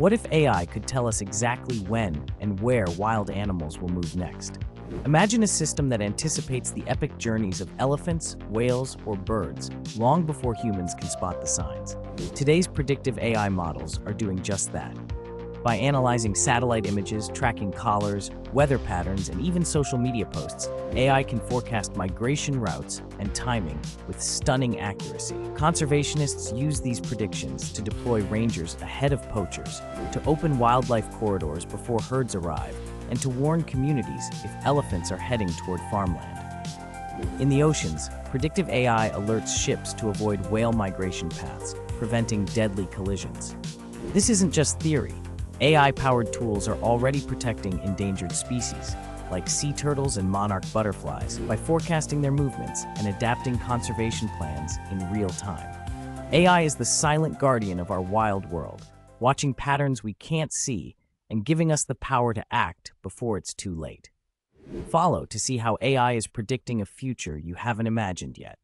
What if AI could tell us exactly when and where wild animals will move next? Imagine a system that anticipates the epic journeys of elephants, whales, or birds long before humans can spot the signs. Today's predictive AI models are doing just that. By analyzing satellite images, tracking collars, weather patterns, and even social media posts, AI can forecast migration routes and timing with stunning accuracy. Conservationists use these predictions to deploy rangers ahead of poachers, to open wildlife corridors before herds arrive, and to warn communities if elephants are heading toward farmland. In the oceans, predictive AI alerts ships to avoid whale migration paths, preventing deadly collisions. This isn't just theory. AI-powered tools are already protecting endangered species, like sea turtles and monarch butterflies, by forecasting their movements and adapting conservation plans in real time. AI is the silent guardian of our wild world, watching patterns we can't see and giving us the power to act before it's too late. Follow to see how AI is predicting a future you haven't imagined yet.